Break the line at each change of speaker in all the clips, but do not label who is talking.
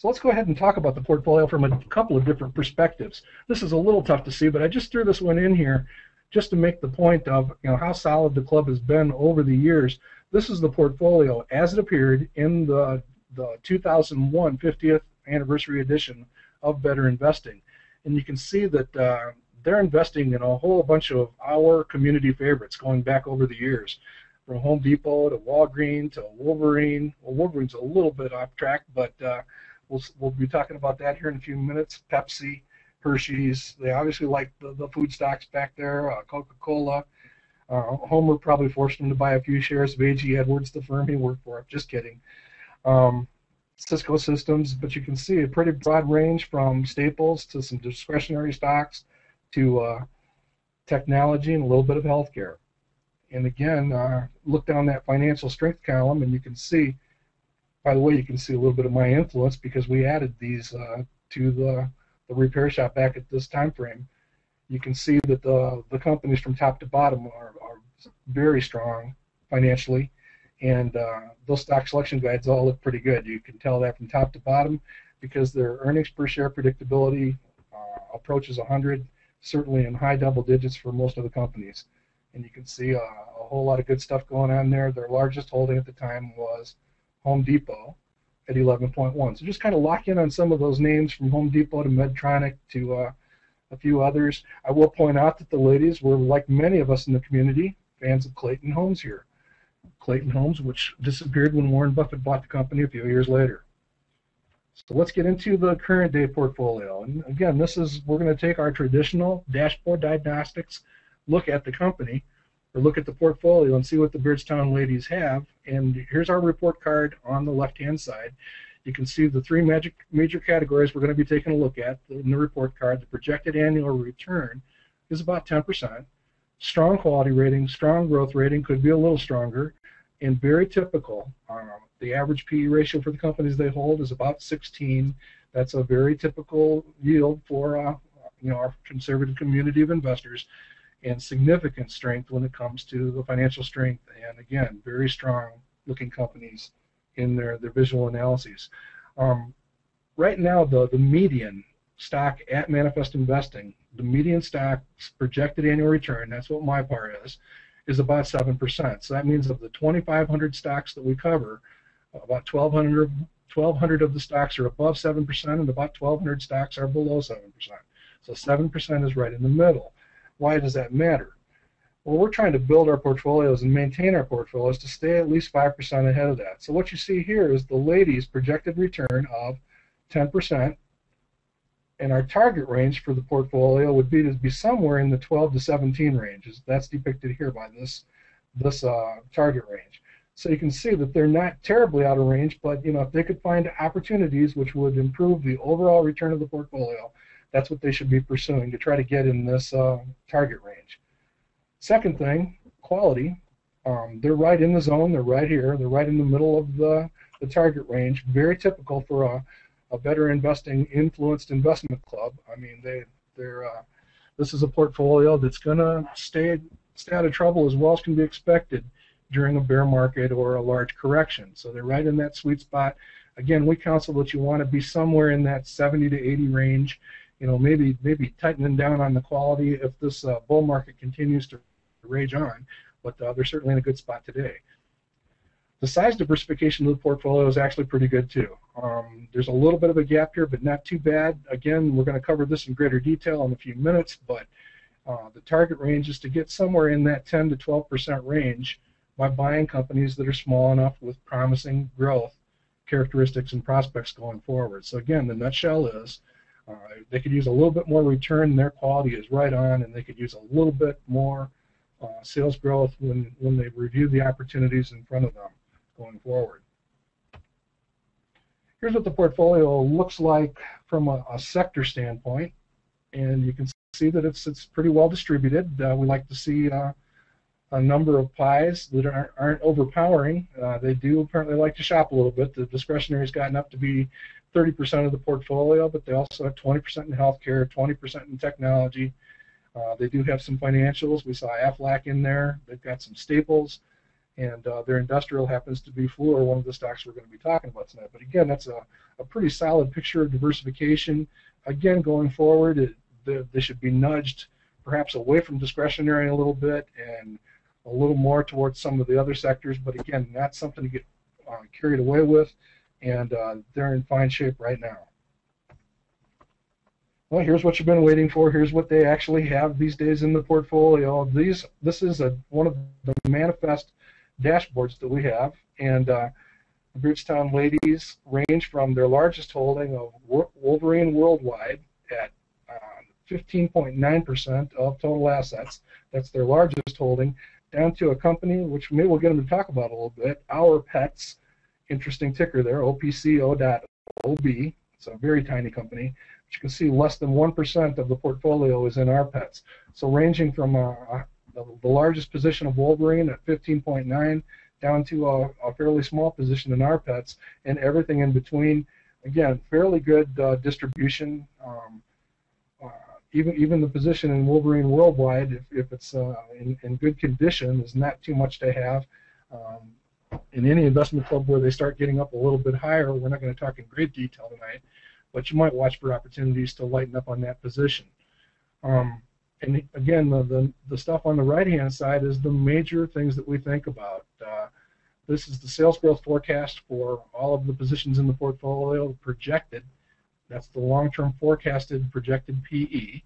So let's go ahead and talk about the portfolio from a couple of different perspectives. This is a little tough to see, but I just threw this one in here just to make the point of you know how solid the club has been over the years. This is the portfolio as it appeared in the the 2001 50th anniversary edition of Better Investing, and you can see that uh, they're investing in a whole bunch of our community favorites going back over the years, from Home Depot to Walgreens to Wolverine. Well, Wolverine's a little bit off track, but uh, We'll, we'll be talking about that here in a few minutes. Pepsi, Hershey's, they obviously like the, the food stocks back there, uh, Coca-Cola. Uh, Homer probably forced him to buy a few shares of AG Edwards, the firm he worked for. Just kidding. Um, Cisco Systems, but you can see a pretty broad range from staples to some discretionary stocks to uh, technology and a little bit of healthcare. And again, uh, look down that financial strength column and you can see by the way, you can see a little bit of my influence because we added these uh, to the, the repair shop back at this time frame. You can see that the, the companies from top to bottom are, are very strong financially, and uh, those stock selection guides all look pretty good. You can tell that from top to bottom because their earnings per share predictability uh, approaches 100, certainly in high double digits for most of the companies. And you can see uh, a whole lot of good stuff going on there. Their largest holding at the time was Home Depot at 11.1. So just kind of lock in on some of those names from Home Depot to Medtronic to uh, a few others. I will point out that the ladies were, like many of us in the community, fans of Clayton Homes here. Clayton Homes, which disappeared when Warren Buffett bought the company a few years later. So let's get into the current day portfolio. And again, this is we're going to take our traditional dashboard diagnostics look at the company or look at the portfolio and see what the Beardstown ladies have. And here's our report card on the left-hand side. You can see the three magic, major categories we're going to be taking a look at in the report card. The projected annual return is about 10%. Strong quality rating, strong growth rating, could be a little stronger, and very typical. Um, the average PE ratio for the companies they hold is about 16. That's a very typical yield for uh, you know our conservative community of investors and significant strength when it comes to the financial strength. And again, very strong looking companies in their, their visual analyses. Um, right now, the, the median stock at Manifest Investing, the median stock's projected annual return, that's what my par is, is about 7%. So that means of the 2,500 stocks that we cover, about 1,200, 1,200 of the stocks are above 7% and about 1,200 stocks are below 7%. So 7% is right in the middle. Why does that matter? Well, we're trying to build our portfolios and maintain our portfolios to stay at least 5% ahead of that. So what you see here is the ladies' projected return of 10%, and our target range for the portfolio would be to be somewhere in the 12 to 17 ranges. That's depicted here by this this uh, target range. So you can see that they're not terribly out of range, but you know if they could find opportunities which would improve the overall return of the portfolio, that's what they should be pursuing to try to get in this uh, target range. Second thing, quality. Um, they're right in the zone. They're right here. They're right in the middle of the, the target range. Very typical for a, a better investing influenced investment club. I mean, they they're uh, this is a portfolio that's going to stay stay out of trouble as well as can be expected during a bear market or a large correction. So they're right in that sweet spot. Again, we counsel that you want to be somewhere in that 70 to 80 range you know, maybe maybe tightening down on the quality if this uh, bull market continues to rage on. But uh, they're certainly in a good spot today. The size diversification of the portfolio is actually pretty good too. Um, there's a little bit of a gap here, but not too bad. Again, we're going to cover this in greater detail in a few minutes, but uh, the target range is to get somewhere in that 10 to 12 percent range by buying companies that are small enough with promising growth characteristics and prospects going forward. So again, the nutshell is uh, they could use a little bit more return. Their quality is right on, and they could use a little bit more uh, sales growth when, when they review the opportunities in front of them going forward. Here's what the portfolio looks like from a, a sector standpoint, and you can see that it's it's pretty well distributed. Uh, we like to see uh, a number of pies that aren't, aren't overpowering. Uh, they do apparently like to shop a little bit. The discretionary has gotten up to be 30% of the portfolio, but they also have 20% in healthcare, 20% in technology. Uh, they do have some financials. We saw Aflac in there. They've got some staples, and uh, their industrial happens to be Fluor, one of the stocks we're going to be talking about tonight. But again, that's a, a pretty solid picture of diversification. Again, going forward, it, the, they should be nudged perhaps away from discretionary a little bit and a little more towards some of the other sectors. But again, not something to get uh, carried away with, and uh, they're in fine shape right now. Well, here's what you've been waiting for. Here's what they actually have these days in the portfolio. These, this is a, one of the manifest dashboards that we have, and uh, the Beardstown ladies range from their largest holding of Wolverine Worldwide at 15.9% of total assets. That's their largest holding, down to a company which maybe we'll get them to talk about a little bit. Our Pets, interesting ticker there, OPCO.OB. It's a very tiny company. But you can see less than 1% of the portfolio is in our pets. So ranging from uh, uh the largest position of Wolverine at 15.9 down to a, a, fairly small position in our pets and everything in between. Again, fairly good uh, distribution. Um, even even the position in Wolverine Worldwide, if, if it's uh, in, in good condition, is not too much to have. Um, in any investment club where they start getting up a little bit higher, we're not going to talk in great detail tonight, but you might watch for opportunities to lighten up on that position. Um, and again, the, the, the stuff on the right-hand side is the major things that we think about. Uh, this is the sales growth forecast for all of the positions in the portfolio projected that's the long-term forecasted projected PE.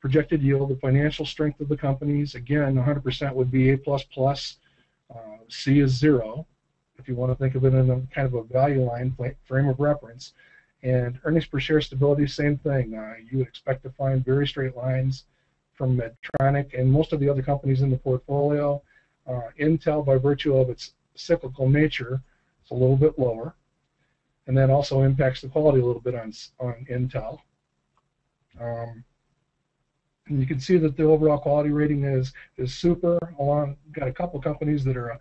Projected yield, the financial strength of the companies, again, 100% would be A++. Uh, C is zero, if you want to think of it in a kind of a value line frame of reference. And earnings per share stability, same thing. Uh, you would expect to find very straight lines from Medtronic and most of the other companies in the portfolio. Uh, Intel, by virtue of its cyclical nature, is a little bit lower and that also impacts the quality a little bit on on Intel. Um, and you can see that the overall quality rating is is super. Along, got a couple companies that are a,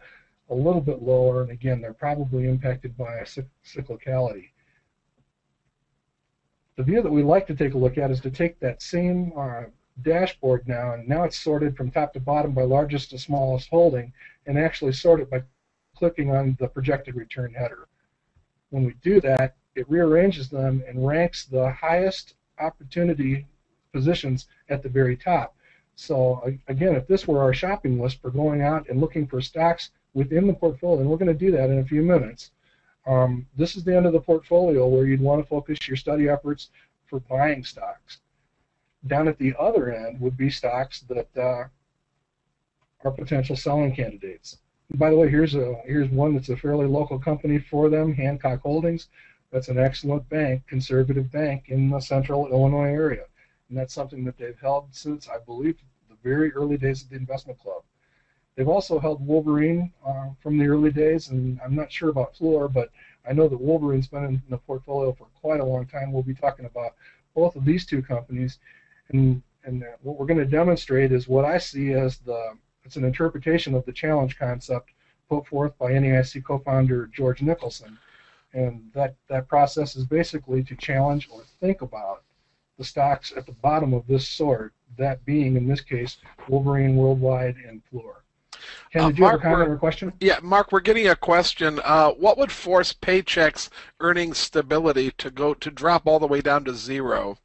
a little bit lower, and again, they're probably impacted by a cyclicality. The view that we like to take a look at is to take that same uh, dashboard now, and now it's sorted from top to bottom by largest to smallest holding, and actually sort it by clicking on the projected return header. When we do that, it rearranges them and ranks the highest opportunity positions at the very top. So again, if this were our shopping list for going out and looking for stocks within the portfolio, and we're going to do that in a few minutes, um, this is the end of the portfolio where you'd want to focus your study efforts for buying stocks. Down at the other end would be stocks that uh, are potential selling candidates by the way, here's a here's one that's a fairly local company for them, Hancock Holdings. That's an excellent bank, conservative bank in the central Illinois area, and that's something that they've held since I believe the very early days of the investment club. They've also held Wolverine uh, from the early days, and I'm not sure about Fluor, but I know that Wolverine's been in the portfolio for quite a long time. We'll be talking about both of these two companies, and and what we're going to demonstrate is what I see as the it's an interpretation of the challenge concept put forth by NAIC co-founder George Nicholson. And that, that process is basically to challenge or think about the stocks at the bottom of this sort, that being, in this case, Wolverine Worldwide and Fluor. Ken, uh, did you Mark, have a comment or a question?
Yeah, Mark, we're getting a question. Uh, what would force Paychex earnings stability to go to drop all the way down to zero?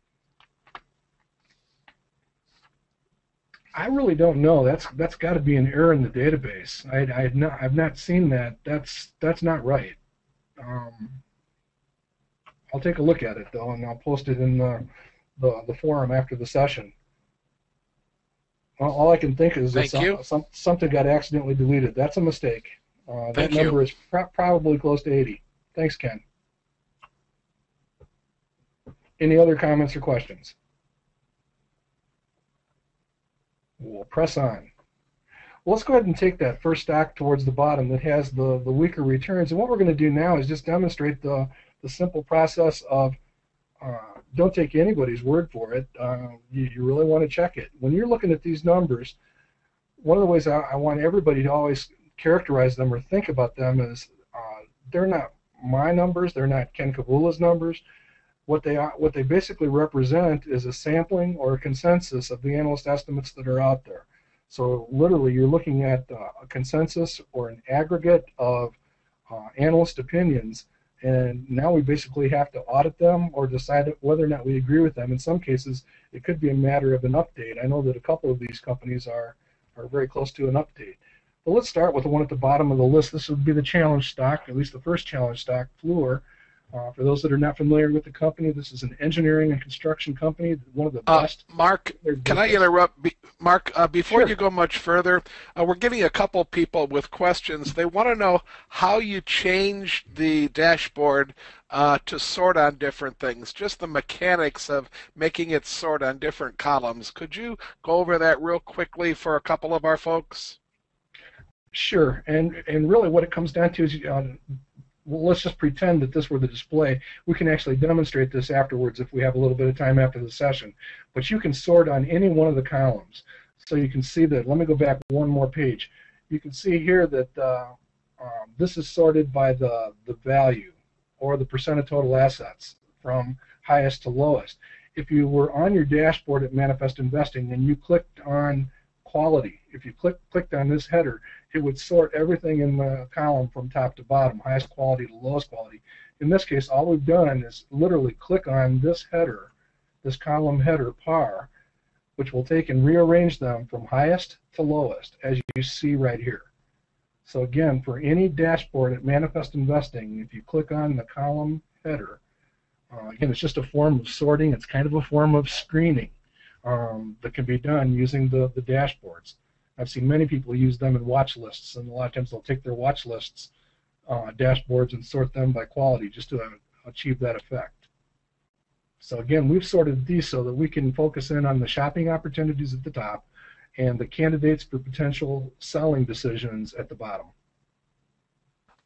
I really don't know. That's that's got to be an error in the database. I I have not I've not seen that. That's that's not right. Um, I'll take a look at it though, and I'll post it in the the, the forum after the session. All, all I can think is that some, some, something got accidentally deleted. That's a mistake. Uh, that number is pr- probably close to 80. Thanks, Ken. Any other comments or questions? We'll press on. Well, let's go ahead and take that first stock towards the bottom that has the, the weaker returns. And what we're going to do now is just demonstrate the, the simple process of uh, don't take anybody's word for it. Uh, you, you, really want to check it. When you're looking at these numbers, one of the ways I, I want everybody to always characterize them or think about them is uh, they're not my numbers, they're not Ken Kavula's numbers, what they are, what they basically represent is a sampling or a consensus of the analyst estimates that are out there. So literally, you're looking at uh, a consensus or an aggregate of uh, analyst opinions, and now we basically have to audit them or decide whether or not we agree with them. In some cases, it could be a matter of an update. I know that a couple of these companies are are very close to an update. But let's start with the one at the bottom of the list. This would be the challenge stock, at least the first challenge stock, Fluor. Uh, for those that are not familiar with the company, this is an engineering and construction company, one of the
Uh,
best.
Mark, can I interrupt? Be- Mark, uh, before
Sure.
you go much further, uh, we're getting a couple people with questions. They want to know how you changed the dashboard uh, to sort on different things, just the mechanics of making it sort on different columns. Could you go over that real quickly for a couple of our folks?
Sure, and and really what it comes down to is, uh, well, let's just pretend that this were the display. We can actually demonstrate this afterwards if we have a little bit of time after the session. But you can sort on any one of the columns. So you can see that. Let me go back one more page. You can see here that uh, um, this is sorted by the the value or the percent of total assets from highest to lowest. If you were on your dashboard at Manifest Investing and you clicked on quality, if you click, clicked on this header, it would sort everything in the column from top to bottom, highest quality to lowest quality. In this case, all we've done is literally click on this header, this column header par, which will take and rearrange them from highest to lowest, as you see right here. So again, for any dashboard at Manifest Investing, if you click on the column header, uh, again, it's just a form of sorting. It's kind of a form of screening um, that can be done using the, the dashboards. I've seen many people use them in watch lists, and a lot of times they'll take their watch lists uh, dashboards and sort them by quality just to uh, achieve that effect. So again, we've sorted these so that we can focus in on the shopping opportunities at the top and the candidates for potential selling decisions at the bottom.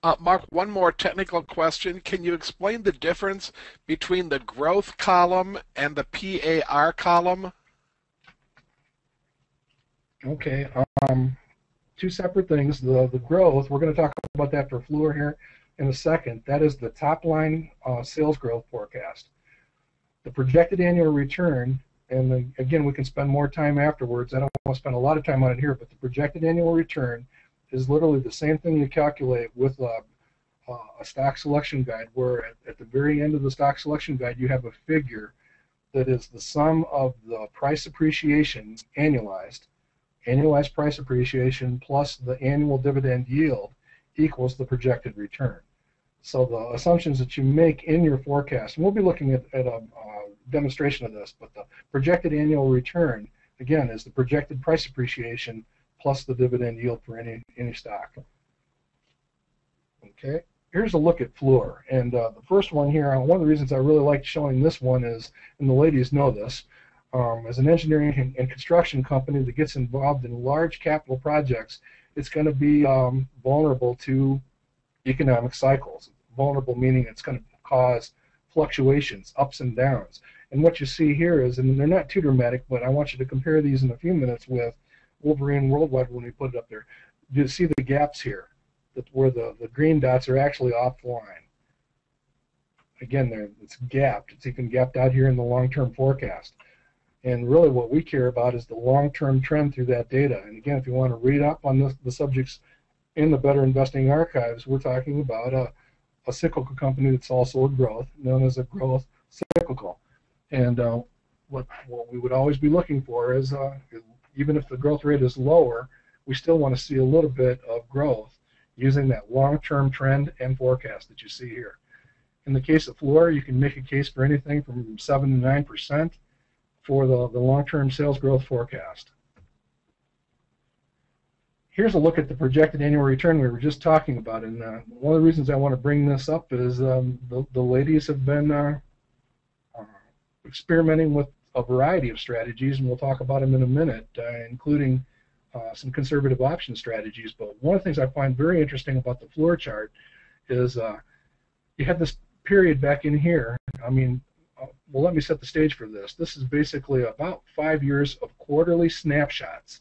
Uh, Mark, one more technical question. Can you explain the difference between the growth column and the PAR column?
Okay, um, two separate things. The the growth, we're going to talk about that for Fluor here in a second. That is the top line uh, sales growth forecast. The projected annual return, and the, again, we can spend more time afterwards. I don't want to spend a lot of time on it here, but the projected annual return is literally the same thing you calculate with a, a stock selection guide, where at, at the very end of the stock selection guide, you have a figure that is the sum of the price appreciation annualized annualized price appreciation plus the annual dividend yield equals the projected return. So the assumptions that you make in your forecast, and we'll be looking at, at a uh, demonstration of this, but the projected annual return, again, is the projected price appreciation plus the dividend yield for any, any stock. Okay, here's a look at Fluor. And uh, the first one here, one of the reasons I really like showing this one is, and the ladies know this, um, as an engineering and, construction company that gets involved in large capital projects, it's going to be um, vulnerable to economic cycles. Vulnerable meaning it's going to cause fluctuations, ups and downs. And what you see here is, and they're not too dramatic, but I want you to compare these in a few minutes with Wolverine Worldwide when we put it up there. You see the gaps here, that where the, the green dots are actually offline. Again, there it's gapped. It's even gapped out here in the long-term forecast. And really what we care about is the long-term trend through that data. And again, if you want to read up on this, the subjects in the Better Investing Archives, we're talking about a, a cyclical company that's also a growth, known as a growth cyclical. And uh, what, what we would always be looking for is, uh, even if the growth rate is lower, we still want to see a little bit of growth using that long-term trend and forecast that you see here. In the case of Fluor, you can make a case for anything from 7 to 9 percent for the, the long-term sales growth forecast. Here's a look at the projected annual return we were just talking about, and uh, one of the reasons I want to bring this up is um, the, the ladies have been uh, uh, experimenting with a variety of strategies, and we'll talk about them in a minute, uh, including uh, some conservative option strategies. But one of the things I find very interesting about the Fluor chart is you have this period back in here. I mean, well, let me set the stage for this. This is basically about five years of quarterly snapshots,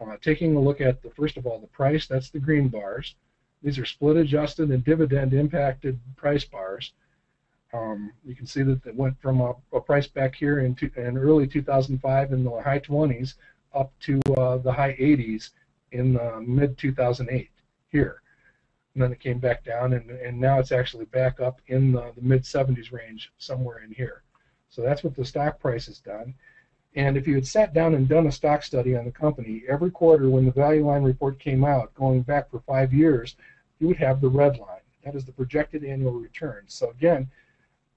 uh, taking a look at the first of all the price. That's the green bars. These are split adjusted and dividend impacted price bars. Um, you can see that it went from a, a price back here in, in, early 2005 in the high 20s up to uh, the high 80s in uh, mid 2008 here. And then it came back down, and, and now it's actually back up in the, the mid 70s range, somewhere in here. So that's what the stock price has done. And if you had sat down and done a stock study on the company, every quarter when the value line report came out, going back for five years, you would have the red line. That is the projected annual return. So again,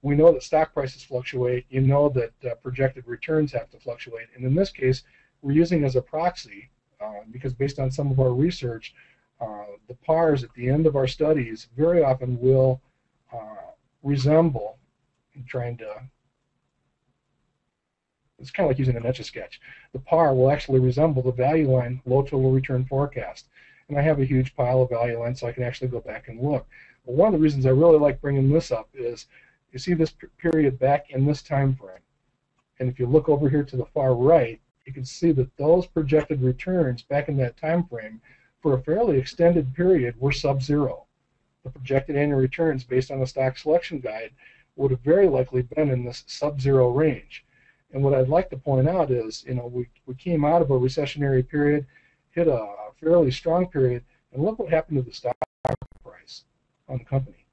we know that stock prices fluctuate. You know that uh, projected returns have to fluctuate. And in this case, we're using as a proxy uh, because based on some of our research, uh, the PARs at the end of our studies very often will uh, resemble, trying to, it's kind of like using an Etch-a-Sketch. The PAR will actually resemble the value line low total return forecast. And I have a huge pile of value lines so I can actually go back and look. But one of the reasons I really like bringing this up is you see this period back in this time frame. And if you look over here to the far right, you can see that those projected returns back in that time frame for a fairly extended period were sub-zero. The projected annual returns based on the stock selection guide would have very likely been in this sub-zero range. And what I'd like to point out is, you know, we, we came out of a recessionary period, hit a fairly strong period, and look what happened to the stock price on the company.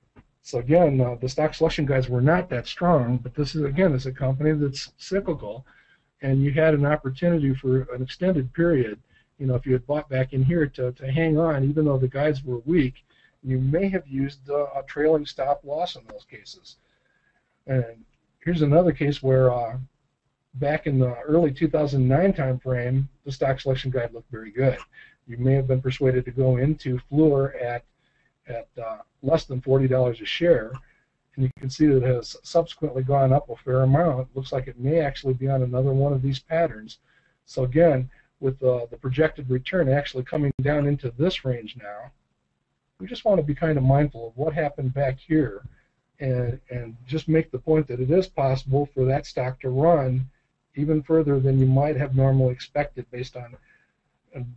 So again, uh, the stock selection guys were not that strong, but this is again is a company that's cyclical, and you had an opportunity for an extended period. You know, if you had bought back in here to, to hang on, even though the guides were weak, you may have used uh, a trailing stop loss in those cases. And here's another case where uh, back in the early 2009 timeframe, the stock selection guide looked very good. You may have been persuaded to go into Fluor at at uh, less than $40 a share, and you can see that it has subsequently gone up a fair amount. Looks like it may actually be on another one of these patterns. So again, with uh, the projected return actually coming down into this range now, we just want to be kind of mindful of what happened back here and, and just make the point that it is possible for that stock to run even further than you might have normally expected based on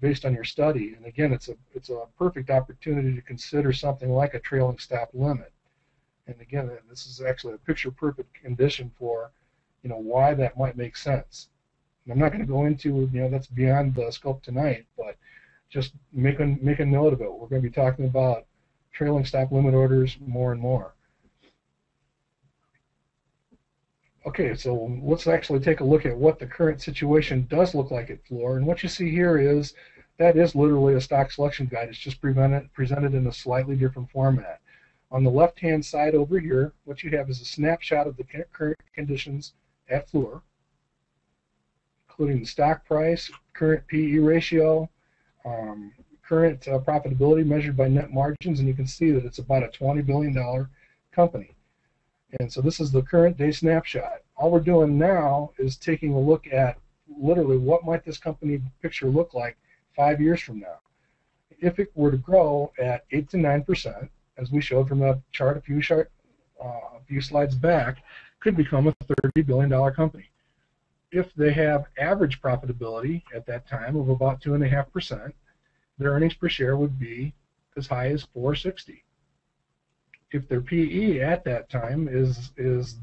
based on your study. And again, it's a it's a perfect opportunity to consider something like a trailing stop limit. And again, this is actually a picture perfect condition for you know why that might make sense. I'm not going to go into you know that's beyond the scope tonight, but just make a make a note of it. We're going to be talking about trailing stop limit orders more and more. Okay, so let's actually take a look at what the current situation does look like at Fluor. And what you see here is that is literally a stock selection guide. It's just presented in a slightly different format. On the left-hand side over here, what you have is a snapshot of the current conditions at Fluor, including the stock price, current PE ratio, um, current uh, profitability measured by net margins, and you can see that it's about a $20 billion company. And so this is the current day snapshot. All we're doing now is taking a look at literally what might this company picture look like five years from now. If it were to grow at 8 to 9%, as we showed from chart a few, chart, uh, a few slides back, could become a $30 billion company. If they have average profitability at that time of about 2.5%, their earnings per share would be as high as 460 if their PE at that time is is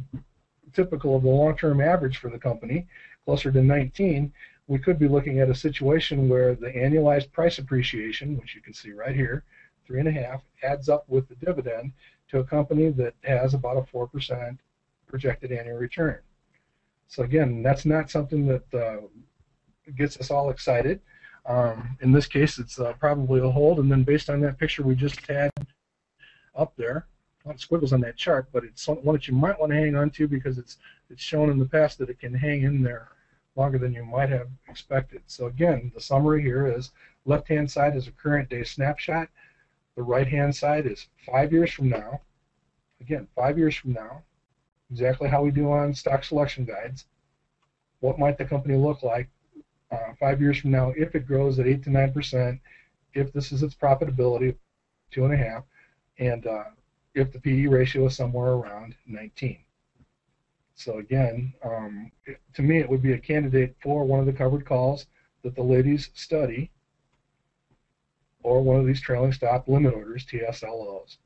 typical of the long-term average for the company, closer to 19, we could be looking at a situation where the annualized price appreciation, which you can see right here, three and a half, adds up with the dividend to a company that has about a four percent projected annual return. So again, that's not something that uh, gets us all excited. Um, in this case, it's uh, probably a hold, and then based on that picture we just had up there, a lot of squiggles on that chart, but it's one that you might want to hang on to because it's it's shown in the past that it can hang in there longer than you might have expected. So again, the summary here is left-hand side is a current day snapshot. The right-hand side is five years from now. Again, five years from now, exactly how we do on stock selection guides. What might the company look like uh, five years from now if it grows at eight to nine percent, if this is its profitability, two and a half, and uh, if the PE ratio is somewhere around 19. So again, um, it, to me, it would be a candidate for one of the covered calls that the ladies study, or one of these trailing stop limit orders, TSLOs.